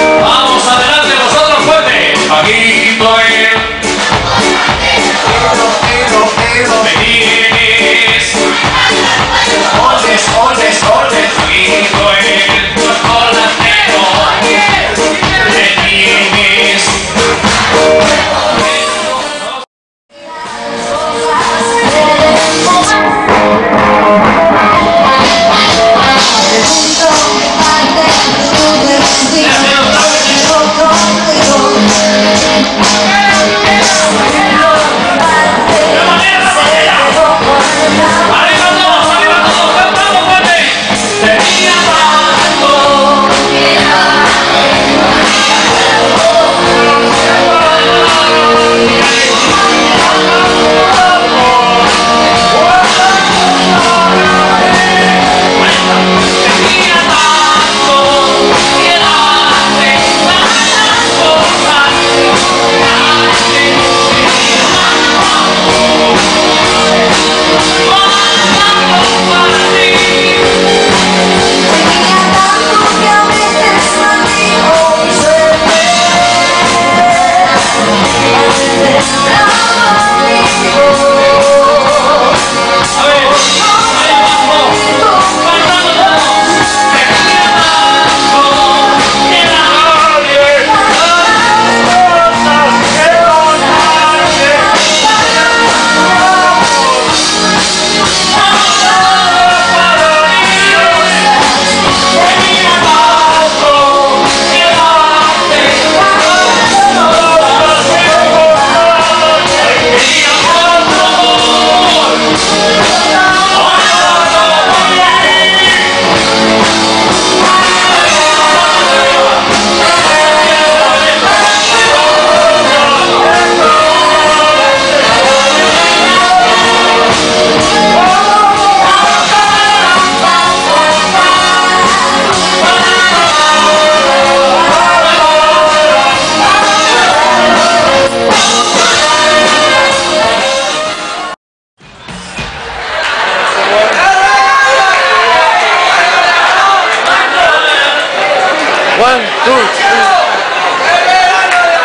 Oh.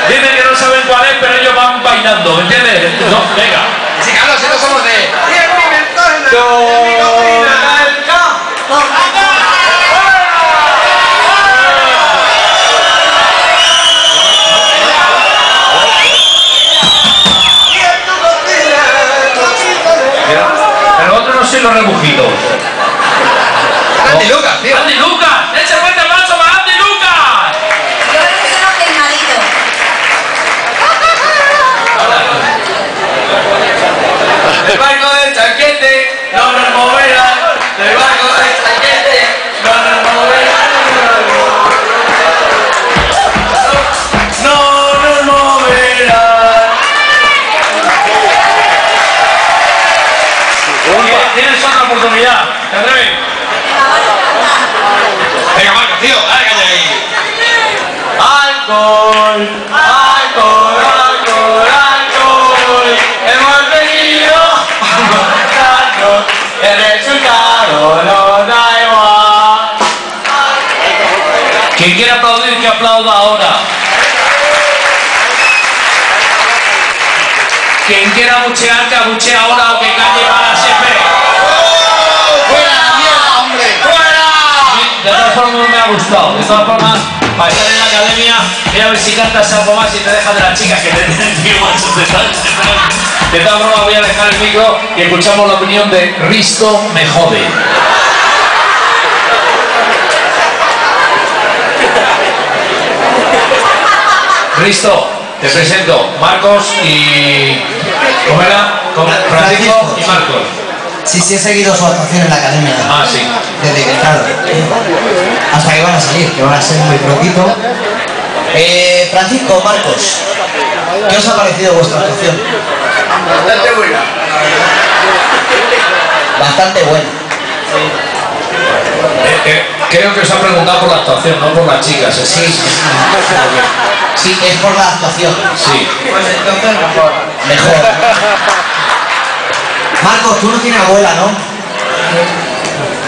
Dicen que no saben cuál es, pero ellos van bailando, ¿me entiendes? No, venga. Sí, Carlos, si no somos de... Pero otros no los rebujitos. Andy Lucas, tío. ¡Andy Lucas! Aplauda ahora. Quien quiera buchear, que abuchee ahora o que calle para siempre. ¡Fuera la mierda, hombre! ¡Fuera! De todas formas no me ha gustado. De todas formas, para estar en la academia, voy a ver si cantas algo más y te dejas de las chicas que te tienen están- De todas formas voy a dejar el micro y escuchamos la opinión de Risto Me Jode. Risto, te presento Marcos y... ¿Cómo era? ¿Cómo? Francisco y Marcos. Sí, sí, he seguido su actuación en la academia. Ah, sí. Desde que, claro, hasta que van a salir, que van a ser muy prontito. Eh, Francisco, Marcos, ¿qué os ha parecido vuestra actuación? Bastante buena. Bastante buena. Eh, eh, creo que os ha preguntado por la actuación, no por las chicas. ¿eh? Sí, sí, es por la actuación. Sí. Pues entonces mejor. Mejor. Marcos, tú no tienes abuela, ¿no?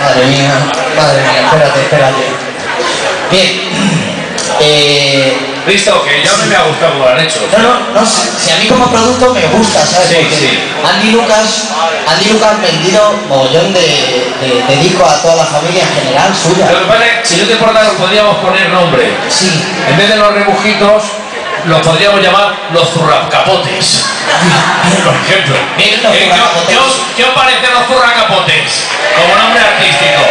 Madre mía, madre mía, espérate, espérate. Bien. Eh, Listo, que ya no me ha gustado como lo han hecho. No, no, no, si, si a mí como producto me gusta, ¿sabes? Sí, Porque sí. Andy Lucas, Andy Lucas ha vendido mogollón de, de, de discos a toda la familia en general suya. Es que, si no te importa, podríamos poner nombre. Sí. En vez de los rebujitos, los podríamos llamar los zurracapotes. Por ejemplo. Eh, ¿qué, os- qué os, qué os parecen los zurracapotes? Como nombre artístico.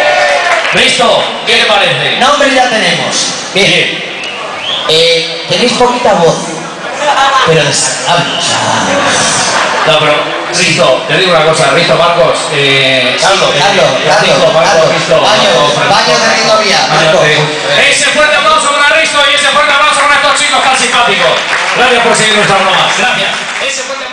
¿Listo? ¿Qué te parece? Nombre ya tenemos. Bien. Bien. Eh, tenéis poquita voz, pero sea, No, pero, Risto, te digo una cosa, Risto Marcos, eh, Carlos, Carlos, eh, Carlos, Marcos, Carlos, Risto, baño, Marcos, Francisco. baño de Ritovía, Baño Marcos. Ese fuerte aplauso para Risto y ese fuerte aplauso para estos chicos tan simpáticos. Gracias por seguir nuestras bromas. Gracias. Ese fuerte